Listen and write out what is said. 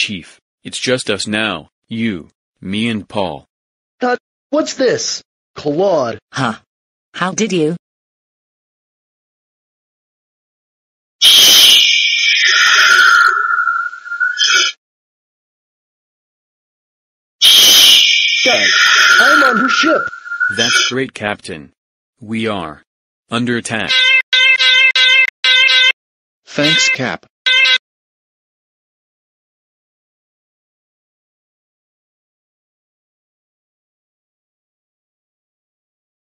Chief, it's just us now, you, me and Paul. What's this? Claude. Huh. How did you? I'm on her ship. That's great, Captain. We are under attack. Thanks, Cap.